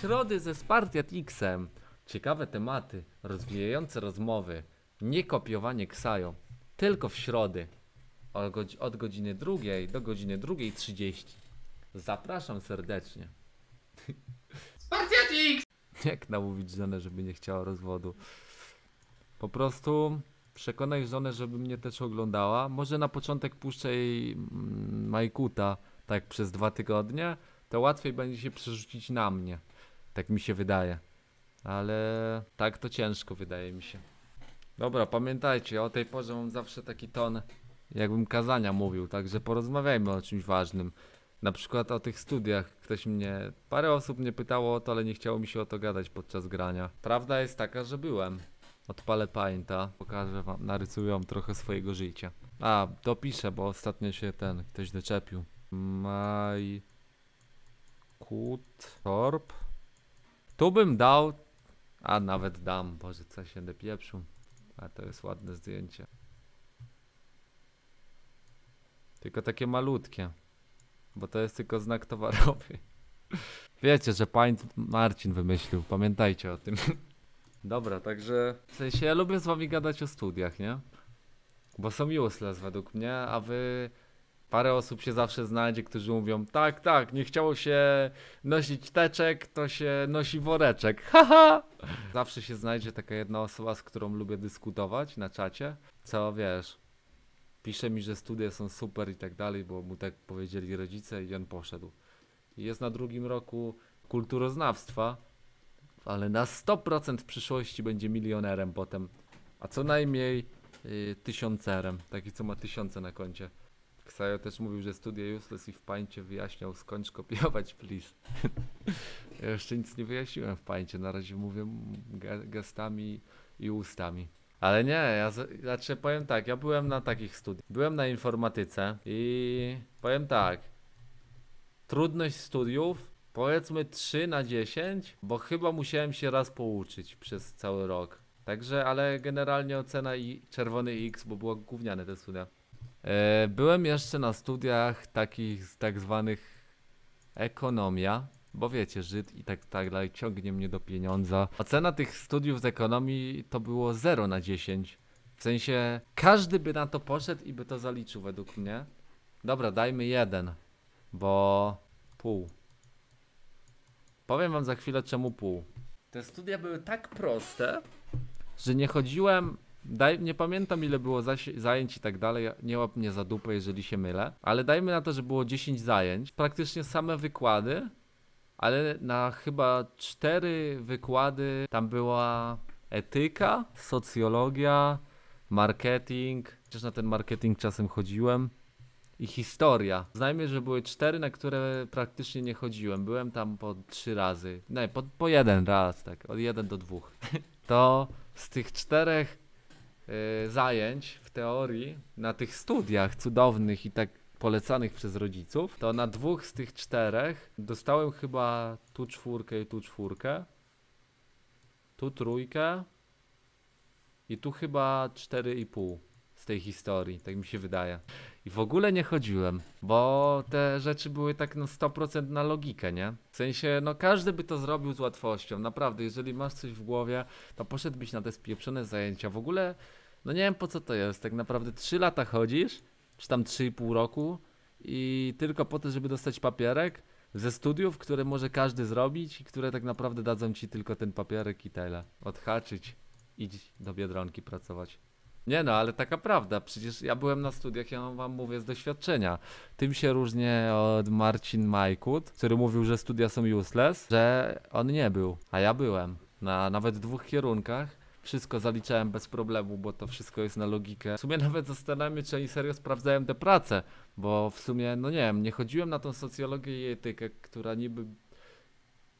Środy ze Spartiatixem. Ciekawe tematy, rozwijające rozmowy. Nie kopiowanie ksajo. Tylko w środy. Od, godz- od godziny drugiej do godziny drugiej 30. Zapraszam serdecznie. Spartiatix! Jak namówić żonę, żeby nie chciała rozwodu? Po prostu przekonaj żonę, żeby mnie też oglądała. Może na początek puszczę jej mm, Majkuta, tak przez dwa tygodnie. To łatwiej będzie się przerzucić na mnie. Tak mi się wydaje. Ale tak to ciężko wydaje mi się. Dobra, pamiętajcie, o tej porze mam zawsze taki ton, jakbym kazania mówił, także porozmawiajmy o czymś ważnym. Na przykład o tych studiach. Ktoś mnie. Parę osób mnie pytało o to, ale nie chciało mi się o to gadać podczas grania. Prawda jest taka, że byłem. Odpalę painta, pokażę wam, narysuję wam trochę swojego życia. A, dopiszę, bo ostatnio się ten ktoś doczepił. Maj. Kutorp. Tu bym dał. A nawet dam, Boże, co się będę. A to jest ładne zdjęcie. Tylko takie malutkie. Bo to jest tylko znak towarowy. Wiecie, że Paint Marcin wymyślił, pamiętajcie o tym. Dobra, także w sensie ja lubię z wami gadać o studiach, nie? Bo są useless według mnie, a wy parę osób się zawsze znajdzie, którzy mówią tak, tak, nie chciało się nosić teczek, to się nosi woreczek. Haha! Zawsze się znajdzie taka jedna osoba, z którą lubię dyskutować na czacie, co wiesz, pisze mi, że studia są super i tak dalej, bo mu tak powiedzieli rodzice i on poszedł. Jest na drugim roku kulturoznawstwa, ale na 100% w przyszłości będzie milionerem potem, a co najmniej yy, tysiącerem, taki co ma tysiące na koncie. Ksajo też mówił, że studia useless i w pańcie wyjaśniał skończ kopiować please. ja jeszcze nic nie wyjaśniłem w pańcie, na razie mówię ge- gestami i ustami. Ale nie, ja z- znaczy powiem tak, ja byłem na takich studiach. Byłem na informatyce i powiem tak. Trudność studiów powiedzmy 3 na 10, bo chyba musiałem się raz pouczyć przez cały rok. Także, ale generalnie ocena i czerwony X, bo było gówniane te studia. E, byłem jeszcze na studiach takich tak zwanych ekonomia, bo wiecie, Żyd i tak tak dalej ciągnie mnie do pieniądza. Ocena tych studiów z ekonomii to było 0 na 10. W sensie każdy by na to poszedł i by to zaliczył według mnie. Dobra, dajmy jeden, bo pół. Powiem wam za chwilę czemu pół. Te studia były tak proste, że nie chodziłem. Daj, nie pamiętam ile było zajęć i tak dalej. Nie łap mnie za dupę, jeżeli się mylę. Ale dajmy na to, że było 10 zajęć. Praktycznie same wykłady. Ale na chyba cztery wykłady tam była etyka, socjologia, marketing. Chociaż na ten marketing czasem chodziłem. I historia. Znajmy, że były cztery, na które praktycznie nie chodziłem. Byłem tam po trzy razy. Nie, po, po jeden raz, tak. Od jeden do dwóch. to z tych czterech zajęć w teorii, na tych studiach cudownych i tak polecanych przez rodziców, to na dwóch z tych czterech dostałem chyba tu czwórkę i tu czwórkę, tu trójkę i tu chyba cztery i pół tej historii, tak mi się wydaje. I w ogóle nie chodziłem, bo te rzeczy były tak no 100% na logikę, nie? W sensie, no każdy by to zrobił z łatwością, naprawdę, jeżeli masz coś w głowie, to poszedłbyś na te spieprzone zajęcia. W ogóle, no nie wiem po co to jest, tak naprawdę 3 lata chodzisz, czy tam 3,5 roku i tylko po to, żeby dostać papierek ze studiów, które może każdy zrobić i które tak naprawdę dadzą ci tylko ten papierek i tyle. Odhaczyć, idź do Biedronki pracować. Nie no, ale taka prawda, przecież ja byłem na studiach, ja wam mówię z doświadczenia. Tym się różnię od Marcin Majkut, który mówił, że studia są useless, że on nie był, a ja byłem. Na nawet dwóch kierunkach. Wszystko zaliczałem bez problemu, bo to wszystko jest na logikę. W sumie nawet zastanawiam się, czy oni serio sprawdzają te prace, bo w sumie, no nie wiem, nie chodziłem na tą socjologię i etykę, która niby...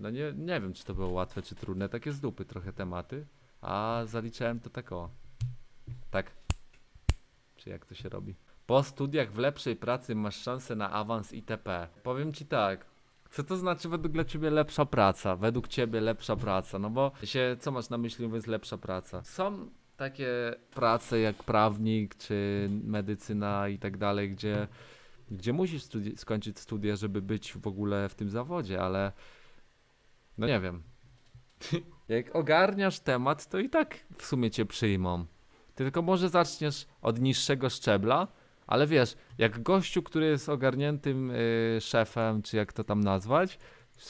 No nie, nie wiem, czy to było łatwe, czy trudne, takie z dupy trochę tematy, a zaliczałem to tak o. Tak. Czy jak to się robi? Po studiach w lepszej pracy masz szansę na awans itp. Powiem ci tak. Co to znaczy według dla ciebie lepsza praca? Według ciebie lepsza praca? No bo się, co masz na myśli mówiąc lepsza praca? Są takie prace jak prawnik czy medycyna i tak dalej, gdzie, gdzie musisz studi- skończyć studia, żeby być w ogóle w tym zawodzie, ale No nie wiem. Jak ogarniasz temat, to i tak w sumie cię przyjmą. Tylko może zaczniesz od niższego szczebla, ale wiesz, jak gościu, który jest ogarniętym y, szefem, czy jak to tam nazwać,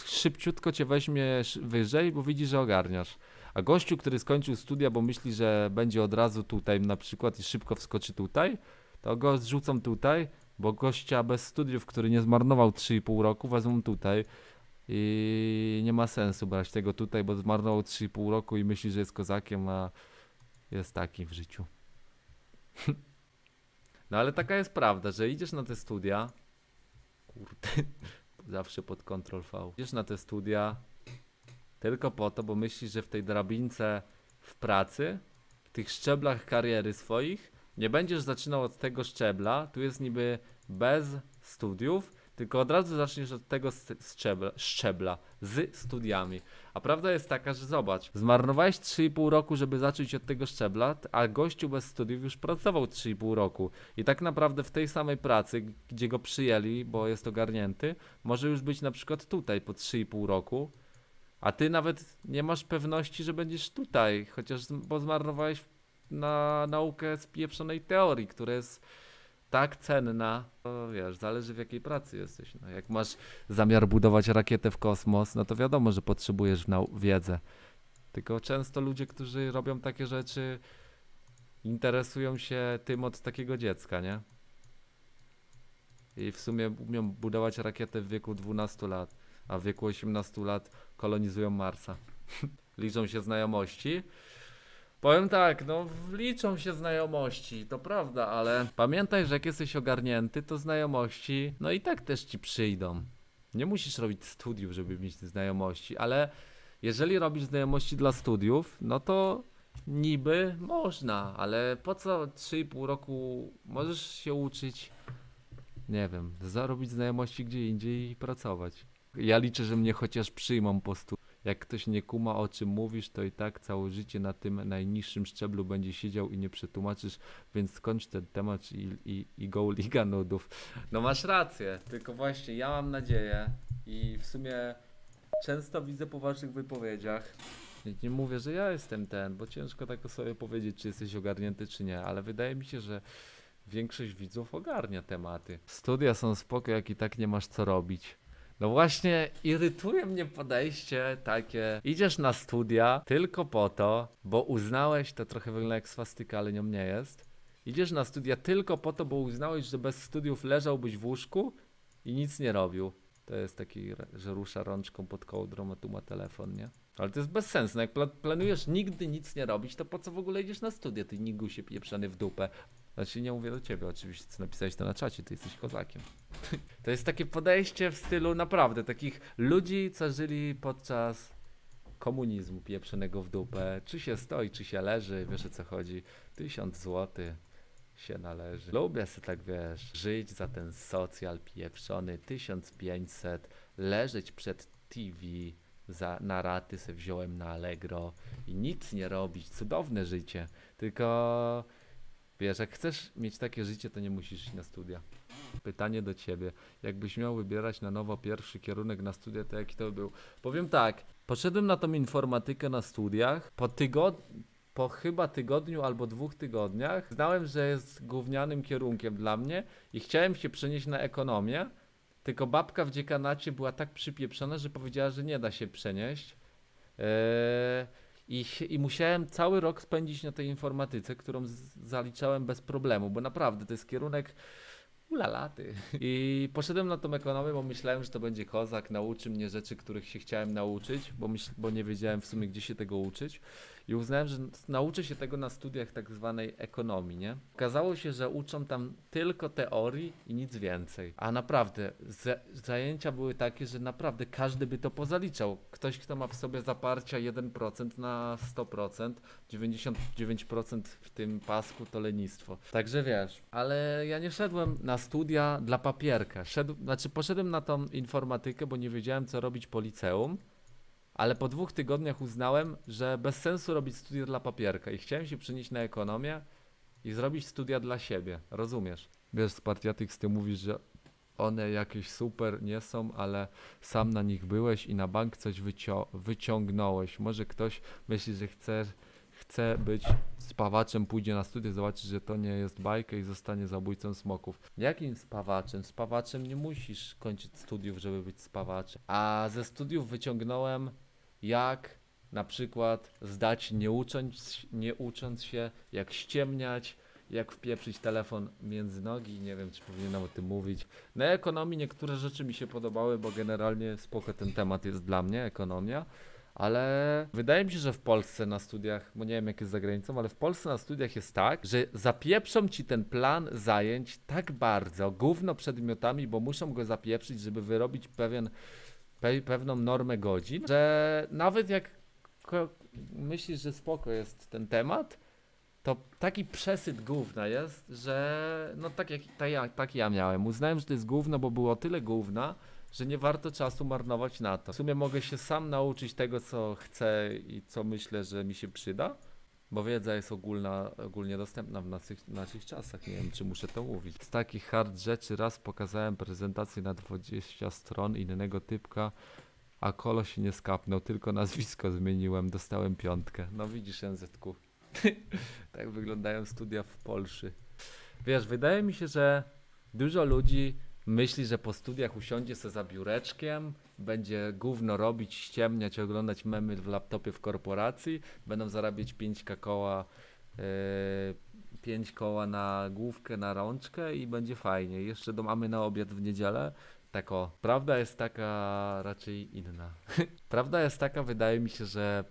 szybciutko cię weźmie wyżej, bo widzi, że ogarniasz. A gościu, który skończył studia, bo myśli, że będzie od razu tutaj na przykład i szybko wskoczy tutaj, to go zrzucą tutaj, bo gościa bez studiów, który nie zmarnował 3,5 roku, wezmą tutaj. I nie ma sensu brać tego tutaj, bo zmarnował 3,5 roku i myśli, że jest kozakiem, a jest taki w życiu. No ale taka jest prawda, że idziesz na te studia. Kurde, zawsze pod Ctrl V. Idziesz na te studia tylko po to, bo myślisz, że w tej drabince w pracy, w tych szczeblach kariery swoich, nie będziesz zaczynał od tego szczebla. Tu jest niby bez studiów, tylko od razu zaczniesz od tego szczebla, szczebla z studiami. A prawda jest taka, że zobacz, zmarnowałeś 3,5 roku, żeby zacząć od tego szczebla, a gościu bez studiów już pracował 3,5 roku. I tak naprawdę w tej samej pracy, gdzie go przyjęli, bo jest ogarnięty, może już być na przykład tutaj po 3,5 roku, a ty nawet nie masz pewności, że będziesz tutaj, chociaż bo zmarnowałeś na naukę z pieprzonej teorii, która jest tak cenna, to wiesz, zależy w jakiej pracy jesteś. No, jak masz zamiar budować rakietę w kosmos, no to wiadomo, że potrzebujesz wiedzę. Tylko często ludzie, którzy robią takie rzeczy, interesują się tym od takiego dziecka, nie? I w sumie umią budować rakietę w wieku 12 lat, a w wieku 18 lat kolonizują Marsa. Liczą się znajomości. Powiem tak, no liczą się znajomości, to prawda, ale pamiętaj, że jak jesteś ogarnięty, to znajomości, no i tak też ci przyjdą. Nie musisz robić studiów, żeby mieć te znajomości, ale jeżeli robisz znajomości dla studiów, no to niby można, ale po co 3,5 roku możesz się uczyć, nie wiem, zarobić znajomości gdzie indziej i pracować. Ja liczę, że mnie chociaż przyjmą po stu. Jak ktoś nie kuma o czym mówisz, to i tak całe życie na tym najniższym szczeblu będzie siedział i nie przetłumaczysz, więc skończ ten temat i, i, i go liga nudów. No masz rację, tylko właśnie ja mam nadzieję i w sumie często widzę po waszych wypowiedziach, nie, nie mówię, że ja jestem ten, bo ciężko tak o sobie powiedzieć, czy jesteś ogarnięty, czy nie, ale wydaje mi się, że większość widzów ogarnia tematy. Studia są spoko, jak i tak nie masz co robić. No właśnie, irytuje mnie podejście takie. Idziesz na studia tylko po to, bo uznałeś, to trochę wygląda jak swastyka, ale nią nie jest. Idziesz na studia tylko po to, bo uznałeś, że bez studiów leżałbyś w łóżku i nic nie robił. To jest taki, że rusza rączką pod kołdrą, a tu ma telefon, nie? Ale to jest bez sensu. No jak pla- planujesz nigdy nic nie robić, to po co w ogóle idziesz na studia? Ty nigusie pieprzony w dupę. Znaczy nie mówię do ciebie oczywiście, co napisałeś to na czacie, ty jesteś kozakiem. To jest takie podejście w stylu naprawdę takich ludzi, co żyli podczas komunizmu pieprzonego w dupę. Czy się stoi, czy się leży, wiesz o co chodzi. Tysiąc złotych się należy. Lubię sobie tak, wiesz, żyć za ten socjal pieprzony, 1500, leżeć przed TV, za, na raty se wziąłem na Allegro i nic nie robić. Cudowne życie. Tylko wiesz, jak chcesz mieć takie życie, to nie musisz iść na studia. Pytanie do ciebie. Jakbyś miał wybierać na nowo pierwszy kierunek na studia, to jaki to by był? Powiem tak, poszedłem na tą informatykę na studiach. Po tygod... Po chyba tygodniu albo dwóch tygodniach znałem, że jest gównianym kierunkiem dla mnie i chciałem się przenieść na ekonomię, tylko babka w dziekanacie była tak przypieprzona, że powiedziała, że nie da się przenieść. Eee, i, I musiałem cały rok spędzić na tej informatyce, którą zaliczałem bez problemu, bo naprawdę to jest kierunek ulalaty. I poszedłem na tą ekonomię, bo myślałem, że to będzie kozak, nauczy mnie rzeczy, których się chciałem nauczyć, bo, myśl, bo nie wiedziałem w sumie, gdzie się tego uczyć. I uznałem, że nauczę się tego na studiach tak zwanej ekonomii, nie? Okazało się, że uczą tam tylko teorii i nic więcej. A naprawdę, za- zajęcia były takie, że naprawdę każdy by to pozaliczał. Ktoś, kto ma w sobie zaparcia 1% na 100%, 99% w tym pasku to lenistwo. Także wiesz, ale ja nie szedłem na studia dla papierka. Szedł, znaczy poszedłem na tą informatykę, bo nie wiedziałem co robić po liceum. Ale po dwóch tygodniach uznałem, że bez sensu robić studia dla papierka i chciałem się przenieść na ekonomię i zrobić studia dla siebie. Rozumiesz? Wiesz, Spartiatyk, ty mówisz, że one jakieś super nie są, ale sam na nich byłeś i na bank coś wycio- wyciągnąłeś. Może ktoś myśli, że chce, chce być spawaczem, pójdzie na studia, zobaczy, że to nie jest bajka i zostanie zabójcą smoków. Jakim spawaczem? Spawaczem nie musisz kończyć studiów, żeby być spawaczem. A ze studiów wyciągnąłem, jak na przykład zdać nie ucząc, nie ucząc się, jak ściemniać, jak wpieprzyć telefon między nogi, nie wiem czy powinienem o tym mówić. Na ekonomii niektóre rzeczy mi się podobały, bo generalnie spoko ten temat jest dla mnie, ekonomia. Ale wydaje mi się, że w Polsce na studiach, bo nie wiem jak jest za granicą, ale w Polsce na studiach jest tak, że zapieprzą ci ten plan zajęć tak bardzo, gówno przedmiotami, bo muszą go zapieprzyć, żeby wyrobić pewien, pe, pewną normę godzin, że nawet jak myślisz, że spoko jest ten temat, to taki przesyt gówna jest, że no tak jak tak ja, tak ja miałem. Uznałem, że to jest gówno, bo było tyle gówna, że nie warto czasu marnować na to. W sumie mogę się sam nauczyć tego, co chcę i co myślę, że mi się przyda, bo wiedza jest ogólna, ogólnie dostępna w naszych, naszych czasach. Nie wiem, czy muszę to mówić. Z takich hard rzeczy raz pokazałem prezentację na 20 stron innego typka, a kolo się nie skapnął, tylko nazwisko zmieniłem, dostałem piątkę. No widzisz NZQ. tak wyglądają studia w Polsce. Wiesz, wydaje mi się, że dużo ludzi myśli, że po studiach usiądzie se za biureczkiem, będzie gówno robić, ściemniać, oglądać memy w laptopie w korporacji, będą zarabiać 5 koła, yy, 5 koła na główkę, na rączkę i będzie fajnie. Jeszcze do mamy na obiad w niedzielę. Tak o, prawda jest taka raczej inna. prawda jest taka, wydaje mi się, że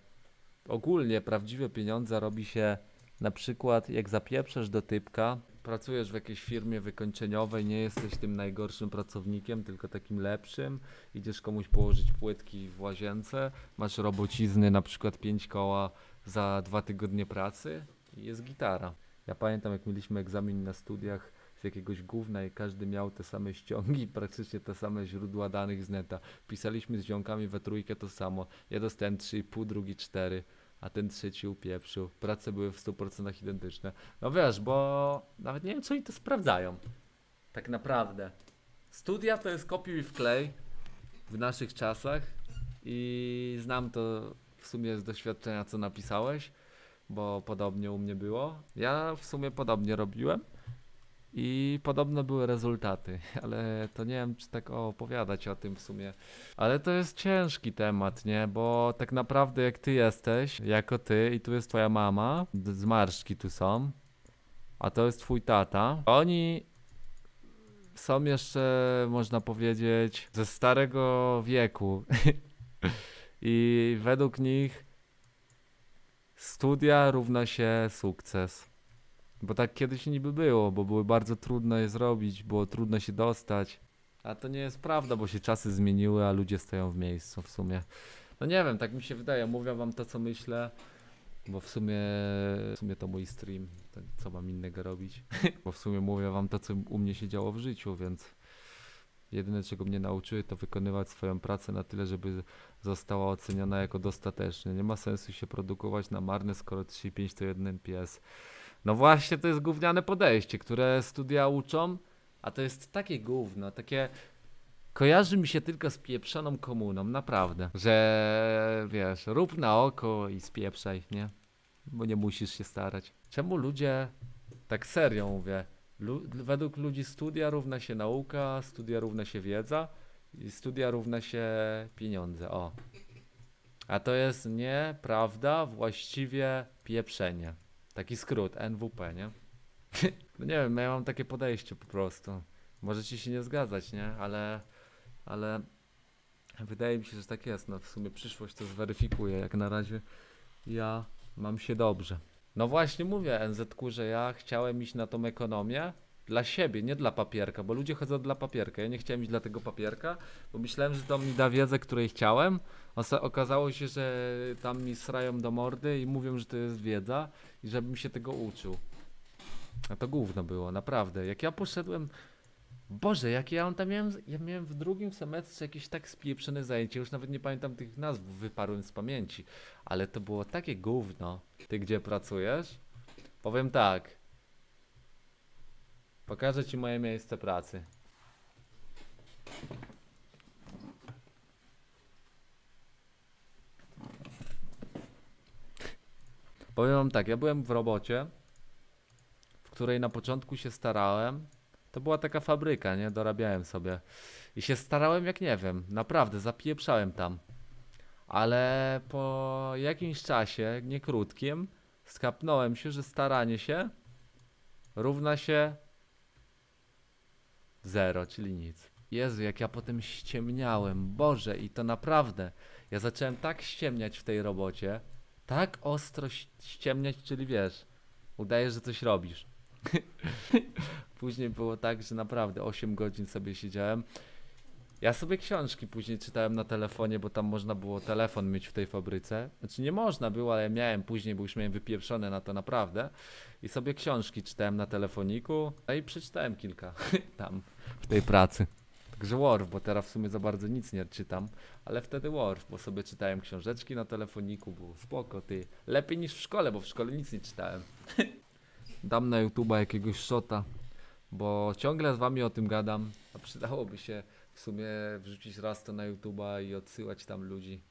ogólnie prawdziwe pieniądze robi się na przykład jak zapieprzasz do typka, pracujesz w jakiejś firmie wykończeniowej, nie jesteś tym najgorszym pracownikiem, tylko takim lepszym, idziesz komuś położyć płytki w łazience, masz robocizny na przykład 5 koła za dwa tygodnie pracy i jest gitara. Ja pamiętam jak mieliśmy egzamin na studiach z jakiegoś gówna i każdy miał te same ściągi, praktycznie te same źródła danych z neta. Pisaliśmy z ziomkami we trójkę to samo. Ja dostałem 3,5, drugi 4 a ten trzeci upieprzył. Prace były w 100% identyczne. No wiesz, bo nawet nie wiem, co oni to sprawdzają. Tak naprawdę. Studia to jest kopiuj i wklej w naszych czasach i znam to w sumie z doświadczenia, co napisałeś, bo podobnie u mnie było. Ja w sumie podobnie robiłem i podobno były rezultaty, ale to nie wiem, czy tak opowiadać o tym w sumie. Ale to jest ciężki temat, nie? Bo tak naprawdę jak ty jesteś, jako ty i tu jest twoja mama, zmarszczki tu są, a to jest twój tata, oni są jeszcze, można powiedzieć, ze starego wieku. I według nich studia równa się sukces. Bo tak kiedyś niby było, bo były bardzo trudno je zrobić, było trudno się dostać. A to nie jest prawda, bo się czasy zmieniły, a ludzie stoją w miejscu w sumie. No nie wiem, tak mi się wydaje, mówię wam to co myślę, bo w sumie, w sumie to mój stream, to co mam innego robić. bo w sumie mówię wam to co u mnie się działo w życiu, więc jedyne czego mnie nauczyły to wykonywać swoją pracę na tyle, żeby została oceniona jako dostateczna. Nie ma sensu się produkować na marne, skoro 3,5 to jeden pies. No właśnie, to jest gówniane podejście, które studia uczą, a to jest takie gówno, takie... Kojarzy mi się tylko z pieprzoną komuną, naprawdę. Że wiesz, rób na oko i spieprzaj, nie? Bo nie musisz się starać. Czemu ludzie, tak serio mówię, lu według ludzi studia równa się nauka, studia równa się wiedza i studia równa się pieniądze, o. A to jest nieprawda, właściwie pieprzenie. Taki skrót, NWP, nie? no nie wiem, ja mam takie podejście po prostu. Możecie się nie zgadzać, nie? Ale, ale wydaje mi się, że tak jest. No w sumie przyszłość to zweryfikuje. Jak na razie ja mam się dobrze. No właśnie mówię NZQ, że ja chciałem iść na tą ekonomię dla siebie, nie dla papierka, bo ludzie chodzą dla papierka. Ja nie chciałem iść dla tego papierka, bo myślałem, że to mi da wiedzę, której chciałem. Okazało się, że tam mi srają do mordy i mówią, że to jest wiedza i żebym się tego uczył. A to gówno było, naprawdę. Jak ja poszedłem. Boże, jak ja tam miałem. Ja miałem w drugim semestrze jakieś tak spieprzone zajęcie, już nawet nie pamiętam tych nazw, wyparłem z pamięci. Ale to było takie gówno. Ty gdzie pracujesz? Powiem tak. Pokażę ci moje miejsce pracy. Powiem wam tak, ja byłem w robocie, w której na początku się starałem. To była taka fabryka, nie? Dorabiałem sobie. I się starałem jak nie wiem, naprawdę, zapieprzałem tam. Ale po jakimś czasie, nie krótkim, skapnąłem się, że staranie się równa się zero, czyli nic. Jezu, jak ja potem ściemniałem, Boże, i to naprawdę. Ja zacząłem tak ściemniać w tej robocie, tak ostro ściemniać, czyli wiesz, udajesz, że coś robisz. później było tak, że naprawdę 8 godzin sobie siedziałem. Ja sobie książki później czytałem na telefonie, bo tam można było telefon mieć w tej fabryce. Znaczy nie można było, ale ja miałem później, bo już miałem wypieprzone na to naprawdę. I sobie książki czytałem na telefoniku, no i przeczytałem kilka tam w tej pracy. Także Worf, bo teraz w sumie za bardzo nic nie czytam, ale wtedy Worf, bo sobie czytałem książeczki na telefoniku, było spoko, ty. Lepiej niż w szkole, bo w szkole nic nie czytałem. Dam na YouTube'a jakiegoś shota, bo ciągle z wami o tym gadam, a przydałoby się w sumie wrzucić raz to na YouTube'a i odsyłać tam ludzi.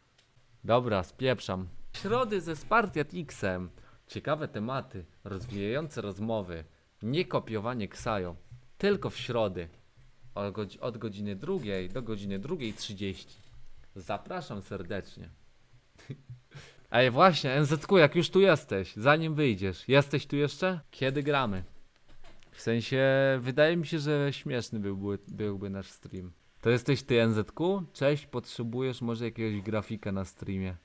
Dobra, spieprzam. Środy ze Spartiatixem. Ciekawe tematy, rozwijające rozmowy, nie kopiowanie ksajo. Tylko w środy. Od godziny drugiej do godziny drugiej 30. Zapraszam serdecznie. Ej, właśnie, NZQ, jak już tu jesteś, zanim wyjdziesz, jesteś tu jeszcze? Kiedy gramy? W sensie, wydaje mi się, że śmieszny byłby, byłby nasz stream. To jesteś ty NZQ? Cześć, potrzebujesz może jakiegoś grafika na streamie.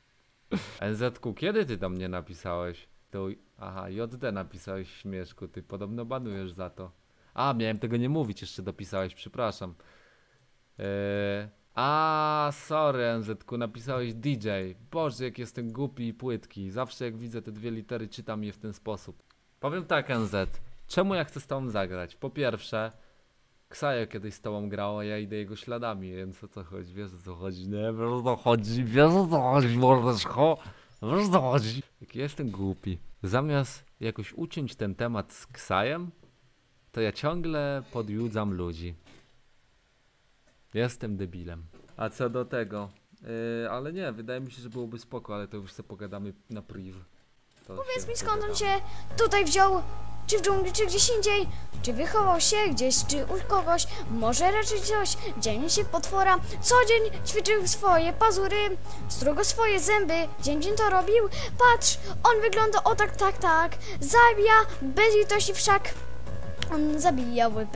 NZQ, kiedy ty do mnie napisałeś? To, aha, JD napisałeś śmieszku, ty podobno banujesz za to. A, miałem tego nie mówić, jeszcze dopisałeś, przepraszam. Eee, a, sorry NZQ, napisałeś DJ. Boże, jak jestem głupi i płytki. Zawsze jak widzę te dwie litery, czytam je w ten sposób. Powiem tak, NZ. Czemu ja chcę z tobą zagrać? Po pierwsze, Ksajo kiedyś z tobą grał, a ja idę jego śladami, więc o co chodzi? Wiesz o co chodzi? Nie, wiesz o co chodzi? Wiesz o co chodzi, mordeczko? Wiesz o co chodzi? Jak jestem głupi. Zamiast jakoś uciąć ten temat z Ksajem, to ja ciągle podjudzam ludzi. Jestem debilem. A co do tego? Yy, ale nie, wydaje mi się, że byłoby spoko, ale to już sobie pogadamy na priv. To Powiedz mi skąd on się tutaj wziął? Czy w dżungli, czy gdzieś indziej? Czy wychował się gdzieś, czy u kogoś? Może raczej coś? Dzień się potwora. Co dzień ćwiczył swoje pazury, strugo swoje zęby. Dzień dzień to robił. Patrz, on wygląda o tak, tak, tak. Zabija bez litości wszak. On zabijał bez